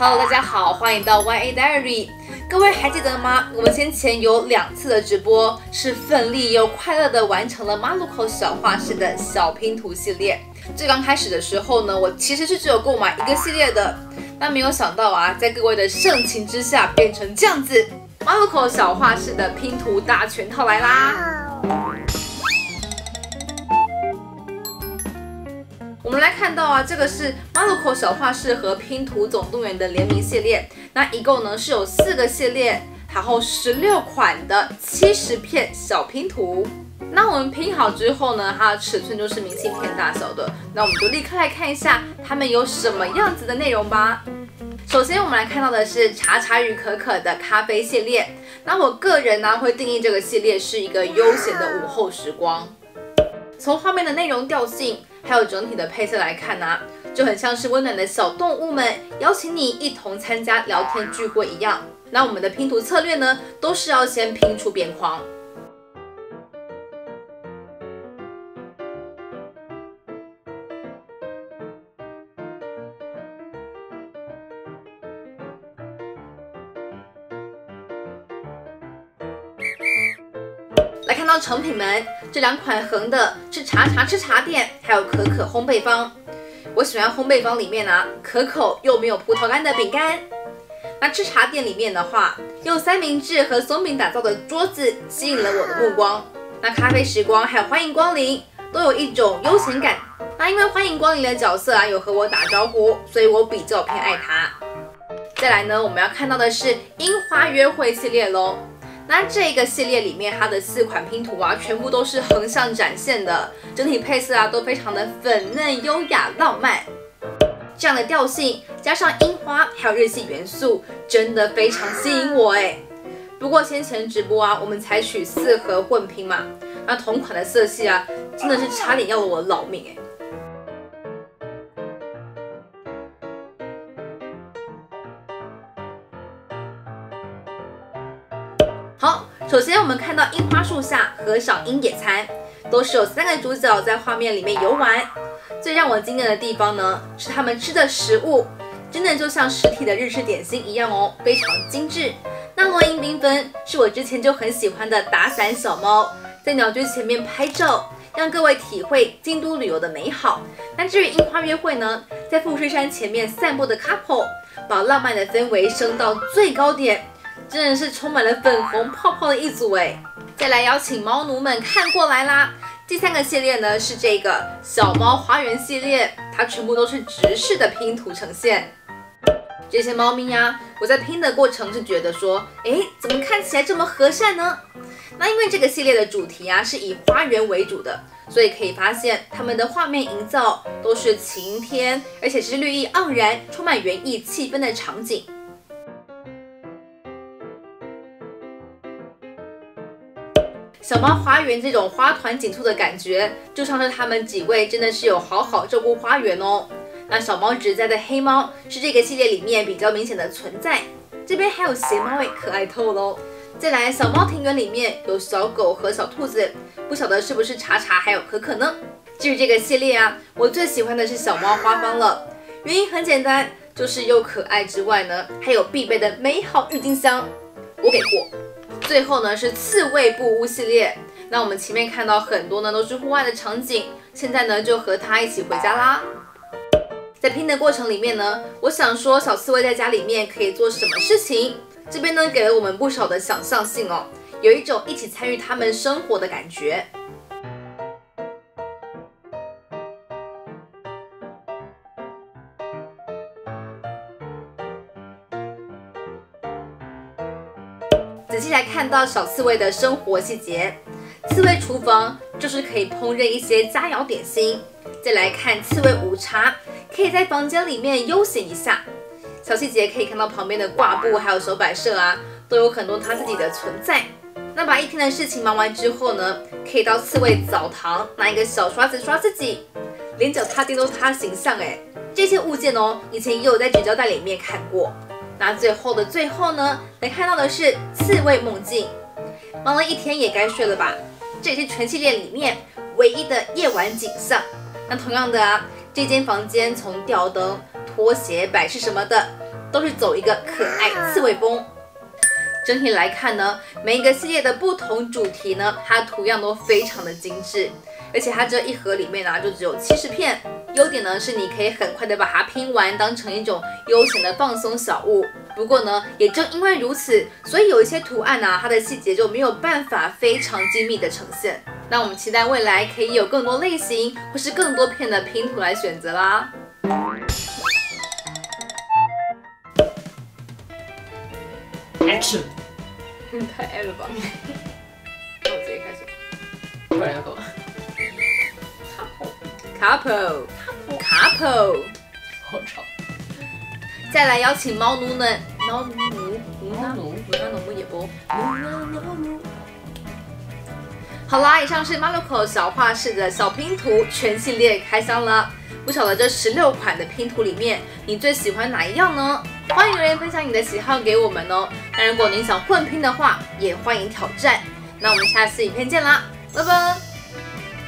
Hello，大家好，欢迎到 YA Diary。各位还记得吗？我们先前有两次的直播，是奋力又快乐的完成了马路口小画室的小拼图系列。最刚开始的时候呢，我其实是只有购买一个系列的，但没有想到啊，在各位的盛情之下，变成这样子，马路口小画室的拼图大全套来啦。们来看到啊，这个是马路口小画室和拼图总动员的联名系列，那一共呢是有四个系列，然后十六款的七十片小拼图。那我们拼好之后呢，它的尺寸就是明信片大小的。那我们就立刻来看一下它们有什么样子的内容吧。首先我们来看到的是茶茶与可可的咖啡系列。那我个人呢会定义这个系列是一个悠闲的午后时光。从画面的内容调性。还有整体的配色来看呢，就很像是温暖的小动物们邀请你一同参加聊天聚会一样。那我们的拼图策略呢，都是要先拼出边框。看到成品们，这两款横的是茶茶吃茶店，还有可可烘焙坊。我喜欢烘焙坊里面呢，可口又没有葡萄干的饼干。那吃茶店里面的话，用三明治和松饼打造的桌子吸引了我的目光。那咖啡时光还有欢迎光临，都有一种悠闲感。那因为欢迎光临的角色啊有和我打招呼，所以我比较偏爱它。再来呢，我们要看到的是樱花约会系列喽。那这个系列里面，它的四款拼图啊，全部都是横向展现的，整体配色啊都非常的粉嫩、优雅、浪漫。这样的调性加上樱花还有日系元素，真的非常吸引我哎。不过先前直播啊，我们采取四盒混拼嘛，那同款的色系啊，真的是差点要了我老命哎。好，首先我们看到樱花树下和小樱野餐，都是有三个主角在画面里面游玩。最让我惊艳的地方呢，是他们吃的食物，真的就像实体的日式点心一样哦，非常精致。那落英缤纷是我之前就很喜欢的打伞小猫，在鸟居前面拍照，让各位体会京都旅游的美好。那至于樱花约会呢，在富士山前面散步的 couple，把浪漫的氛围升到最高点。真的是充满了粉红泡泡的一组哎！再来邀请猫奴们看过来啦。第三个系列呢是这个小猫花园系列，它全部都是直视的拼图呈现。这些猫咪呀，我在拼的过程是觉得说，哎，怎么看起来这么和善呢？那因为这个系列的主题啊是以花园为主的，所以可以发现它们的画面营造都是晴天，而且是绿意盎然、充满园艺气氛的场景。小猫花园这种花团锦簇的感觉，就像是他们几位真的是有好好照顾花园哦。那小猫植栽的黑猫是这个系列里面比较明显的存在，这边还有斜猫诶，可爱透喽。再来，小猫庭园里面有小狗和小兔子，不晓得是不是茶茶还有可可呢？至于这个系列啊，我最喜欢的是小猫花坊了，原因很简单，就是又可爱之外呢，还有必备的美好郁金香，我给过。最后呢是刺猬布屋系列，那我们前面看到很多呢都是户外的场景，现在呢就和它一起回家啦。在拼的过程里面呢，我想说小刺猬在家里面可以做什么事情，这边呢给了我们不少的想象性哦，有一种一起参与他们生活的感觉。仔细来看到小刺猬的生活细节，刺猬厨房就是可以烹饪一些佳肴点心。再来看刺猬午茶，可以在房间里面悠闲一下。小细节可以看到旁边的挂布还有手摆设啊，都有很多它自己的存在。那把一天的事情忙完之后呢，可以到刺猬澡堂拿一个小刷子刷自己，连脚踏垫都是它形象哎。这些物件哦，以前也有在纸胶带里面看过。那最后的最后呢，能看到的是刺猬梦境。忙了一天也该睡了吧？这也是全系列里面唯一的夜晚景象。那同样的啊，这间房间从吊灯、拖鞋、摆饰什么的，都是走一个可爱刺猬风。整体来看呢，每一个系列的不同主题呢，它图样都非常的精致，而且它这一盒里面呢就只有七十片。优点呢是你可以很快的把它拼完，当成一种悠闲的放松小物。不过呢，也正因为如此，所以有一些图案呢，它的细节就没有办法非常精密的呈现。那我们期待未来可以有更多类型或是更多片的拼图来选择啦。Action！太爱了吧！那我直接开始。不然要干嘛？Couple，couple，couple，好吵。再来邀请猫奴们？猫奴，猫奴，猫奴也不。好啦，以上是 Maluco 小画室的小拼图全系列开箱了。不晓得这十六款的拼图里面，你最喜欢哪一样呢？欢迎留言分享你的喜好给我们哦。那如果您想混拼的话，也欢迎挑战。那我们下次影片见啦，拜拜。